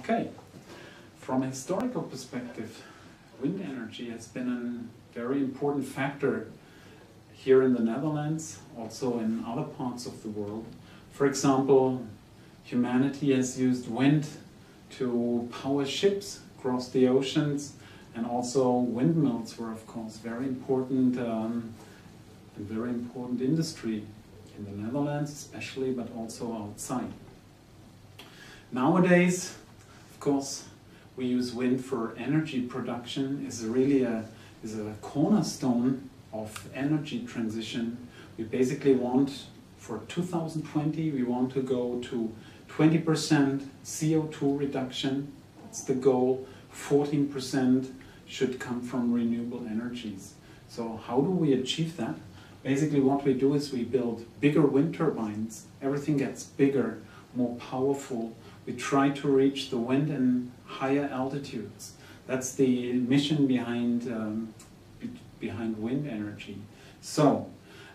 Okay, from a historical perspective, wind energy has been a very important factor here in the Netherlands, also in other parts of the world. For example, humanity has used wind to power ships across the oceans, and also windmills were, of course, very important um, and very important industry in the Netherlands, especially, but also outside. Nowadays, course, we use wind for energy production. is really a is a cornerstone of energy transition. We basically want for 2020 we want to go to 20% CO2 reduction. That's the goal. 14% should come from renewable energies. So how do we achieve that? Basically what we do is we build bigger wind turbines. Everything gets bigger, more powerful, we try to reach the wind in higher altitudes. That's the mission behind, um, behind wind energy. So,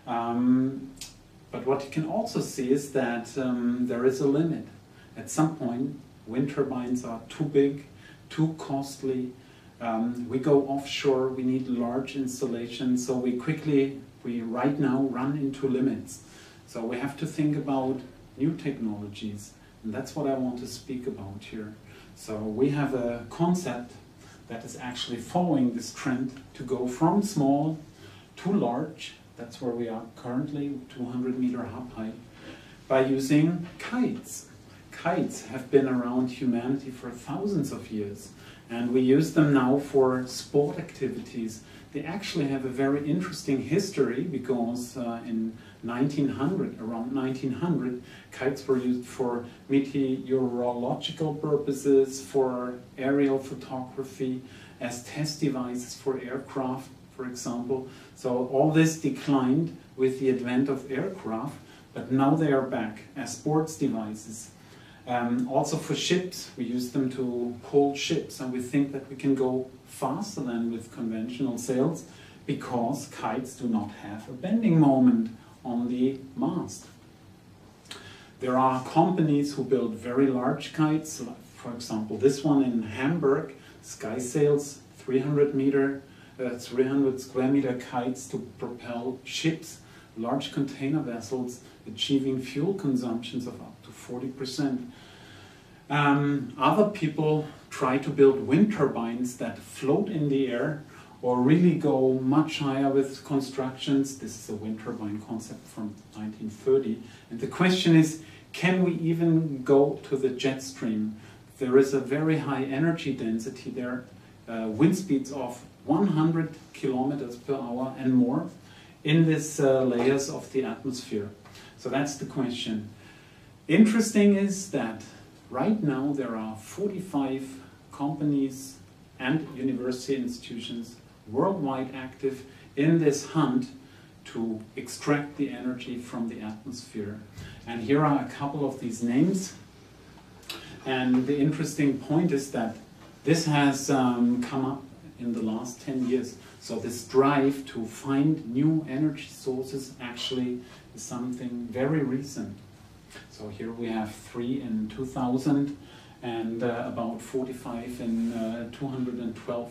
um, but what you can also see is that um, there is a limit. At some point, wind turbines are too big, too costly. Um, we go offshore, we need large installations, so we quickly, we right now run into limits. So we have to think about new technologies. And that's what I want to speak about here. So we have a concept that is actually following this trend to go from small to large. That's where we are currently, 200 meter hub height, by using kites. Kites have been around humanity for thousands of years, and we use them now for sport activities. They actually have a very interesting history because uh, in 1900, around 1900, kites were used for meteorological purposes, for aerial photography, as test devices for aircraft, for example. So all this declined with the advent of aircraft, but now they are back as sports devices. Um, also for ships, we use them to pull ships, and we think that we can go faster than with conventional sails because kites do not have a bending moment the mast. There are companies who build very large kites, for example this one in Hamburg, SkySails, 300 meter, uh, 300 square meter kites to propel ships, large container vessels, achieving fuel consumptions of up to 40%. Um, other people try to build wind turbines that float in the air or really go much higher with constructions. This is a wind turbine concept from 1930. And the question is, can we even go to the jet stream? There is a very high energy density there, uh, wind speeds of 100 kilometers per hour and more in these uh, layers of the atmosphere. So that's the question. Interesting is that right now there are 45 companies and university institutions worldwide active in this hunt to extract the energy from the atmosphere. And here are a couple of these names. And the interesting point is that this has um, come up in the last 10 years. So this drive to find new energy sources actually is something very recent. So here we have three in 2000 and uh, about 45 in uh, 212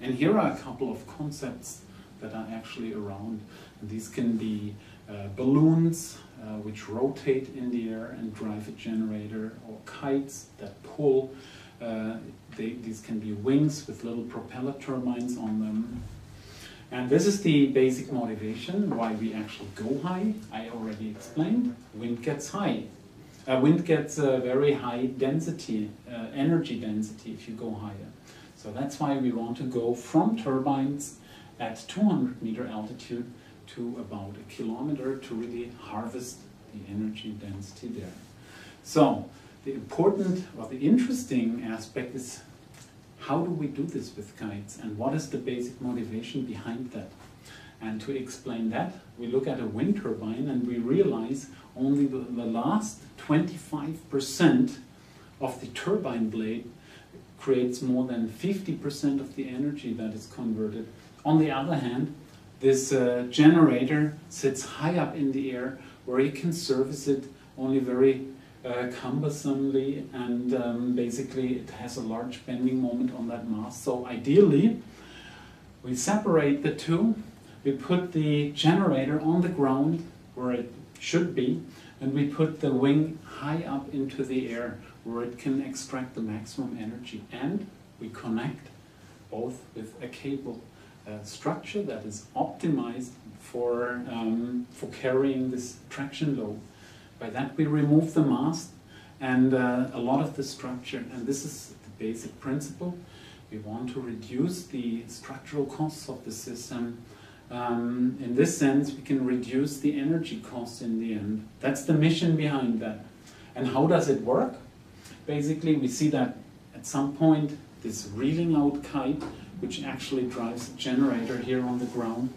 and here are a couple of concepts that are actually around. These can be uh, balloons, uh, which rotate in the air and drive a generator, or kites that pull. Uh, they, these can be wings with little propeller turbines on them. And this is the basic motivation why we actually go high. I already explained. Wind gets high. Uh, wind gets a very high density, uh, energy density if you go higher. So that's why we want to go from turbines at 200 meter altitude to about a kilometer to really harvest the energy density there. So the important or the interesting aspect is how do we do this with kites and what is the basic motivation behind that? And to explain that, we look at a wind turbine and we realize only the, the last 25% of the turbine blade creates more than 50% of the energy that is converted. On the other hand, this uh, generator sits high up in the air where you can service it only very uh, cumbersomely, and um, basically it has a large bending moment on that mass. So ideally, we separate the two. We put the generator on the ground where it should be, and we put the wing high up into the air where it can extract the maximum energy. And we connect both with a cable uh, structure that is optimized for, um, for carrying this traction load. By that we remove the mast and uh, a lot of the structure, and this is the basic principle. We want to reduce the structural costs of the system. Um, in this sense, we can reduce the energy costs in the end. That's the mission behind that. And how does it work? Basically, we see that at some point, this reeling out kite, which actually drives the generator here on the ground,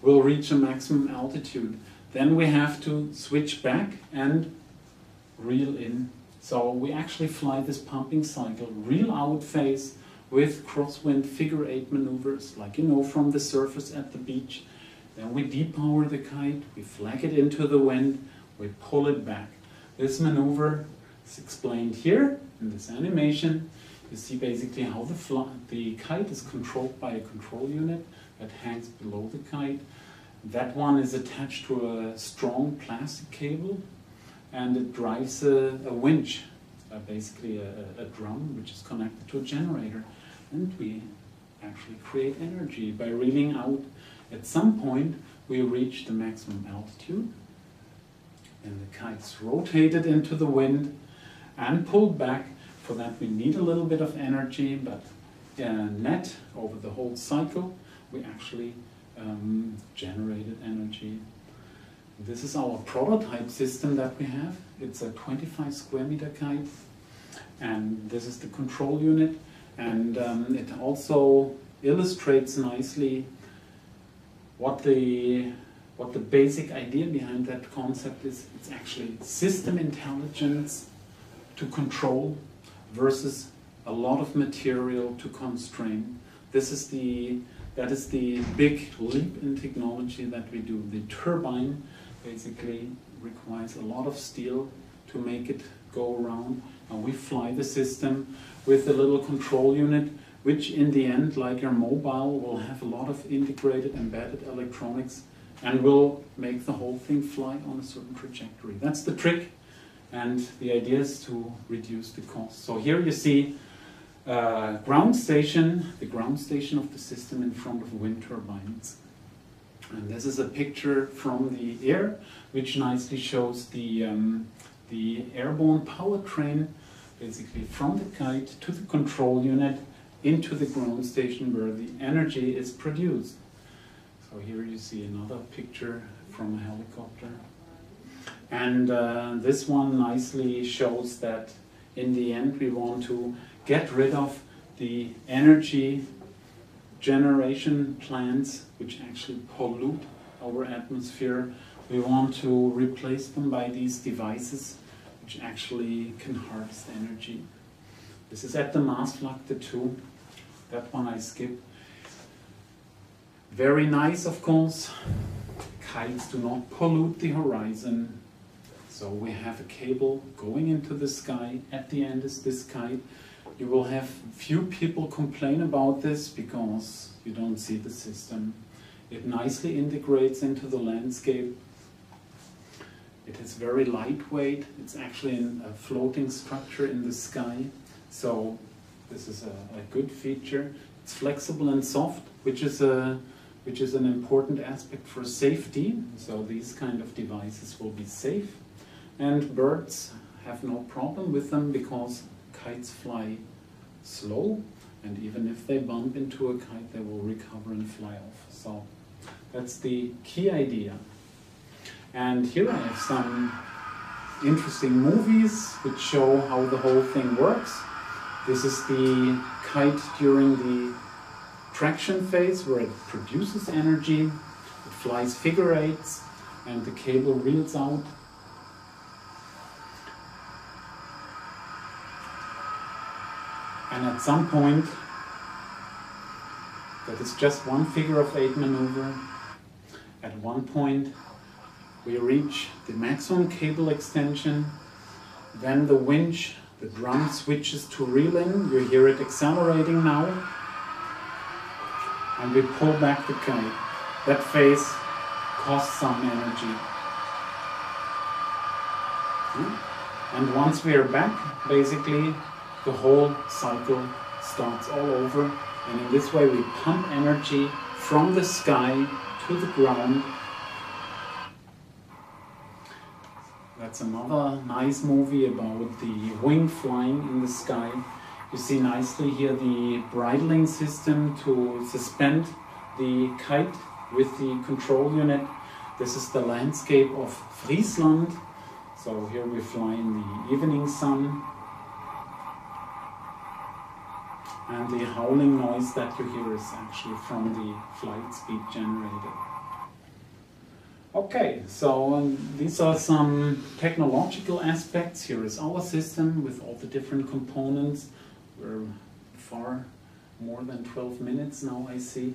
will reach a maximum altitude. Then we have to switch back and reel in. So we actually fly this pumping cycle, reel out phase with crosswind figure eight maneuvers, like you know from the surface at the beach. Then we depower the kite, we flag it into the wind, we pull it back. This maneuver is explained here in this animation. You see basically how the, the kite is controlled by a control unit that hangs below the kite. That one is attached to a strong plastic cable and it drives a, a winch, uh, basically a, a, drum which is connected to a generator. And we actually create energy by reeling out. At some point, we reach the maximum altitude and the kite's rotated into the wind and pulled back. For that, we need a little bit of energy, but uh, net over the whole cycle, we actually um, generated energy. This is our prototype system that we have. It's a 25 square meter kite, and this is the control unit. And um, it also illustrates nicely what the what the basic idea behind that concept is. It's actually system intelligence to control versus a lot of material to constrain. This is the that is the big leap in technology that we do. The turbine basically requires a lot of steel to make it go around. And we fly the system with a little control unit, which in the end, like your mobile, will have a lot of integrated embedded electronics and will make the whole thing fly on a certain trajectory. That's the trick. And the idea is to reduce the cost. So here you see uh, ground station, the ground station of the system in front of wind turbines. And this is a picture from the air, which nicely shows the, um, the airborne powertrain, basically from the kite to the control unit into the ground station where the energy is produced. So here you see another picture from a helicopter. And uh, this one nicely shows that in the end we want to get rid of the energy generation plants which actually pollute our atmosphere. We want to replace them by these devices which actually can harvest energy. This is at the Maasvlakte 2. That one I skip. Very nice, of course. Kites do not pollute the horizon. So we have a cable going into the sky. At the end is this kite. You will have few people complain about this because you don't see the system. It nicely integrates into the landscape. It is very lightweight. It's actually a floating structure in the sky. So this is a, a good feature. It's flexible and soft, which is a which is an important aspect for safety. So these kind of devices will be safe. And birds have no problem with them because kites fly slow and even if they bump into a kite they will recover and fly off. So that's the key idea. And here I have some interesting movies which show how the whole thing works. This is the kite during the traction phase where it produces energy, it flies figure eights and the cable reels out And at some point, that is just one figure of eight maneuver, at one point we reach the maximum cable extension Then the winch, the drum switches to reeling. You hear it accelerating now. And we pull back the kite. That phase costs some energy. Hmm? And once we are back, basically the whole cycle starts all over. And in this way we pump energy from the sky to the ground. That's another nice movie about the wing flying in the sky. You see nicely here the bridling system to suspend the kite with the control unit. This is the landscape of Friesland. So here we fly in the evening sun. And the howling noise that you hear is actually from the flight speed generator. Okay, so um, these are some technological aspects. Here is our system with all the different components. We're far more than 12 minutes now, I see.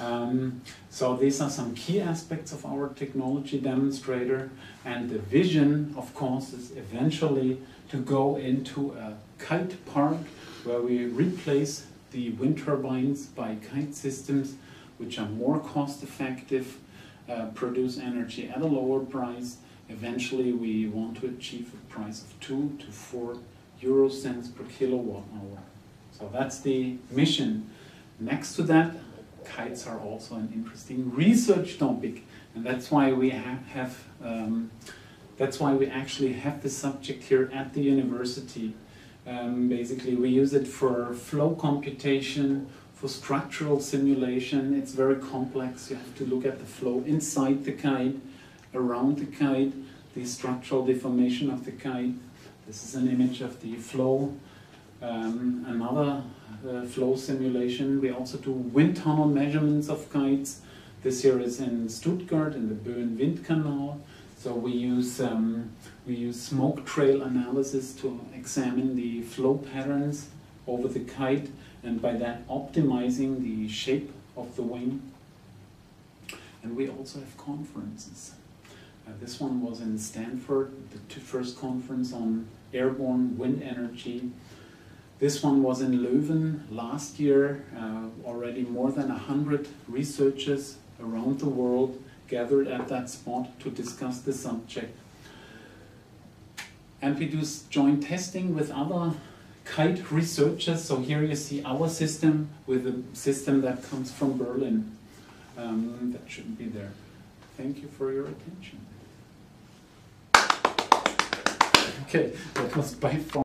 Um, so these are some key aspects of our technology demonstrator. And the vision, of course, is eventually to go into a kite park where we replace the wind turbines by kite systems which are more cost effective, uh, produce energy at a lower price. Eventually we want to achieve a price of 2 to 4 euro cents per kilowatt hour. So that's the mission. Next to that, kites are also an interesting research topic and that's why we have, have um, that's why we actually have the subject here at the university um, basically, we use it for flow computation, for structural simulation. It's very complex. You have to look at the flow inside the kite, around the kite, the structural deformation of the kite. This is an image of the flow. Um, another uh, flow simulation. We also do wind tunnel measurements of kites. This here is in Stuttgart in the Böen Wind Canal. So we use, um, we use smoke trail analysis to examine the flow patterns over the kite and by that optimizing the shape of the wing. And we also have conferences. Uh, this one was in Stanford, the first conference on airborne wind energy. This one was in Leuven last year, uh, already more than 100 researchers around the world gathered at that spot to discuss the subject. And we do joint testing with other kite researchers. So here you see our system with a system that comes from Berlin. Um, that shouldn't be there. Thank you for your attention. Okay, that was by far.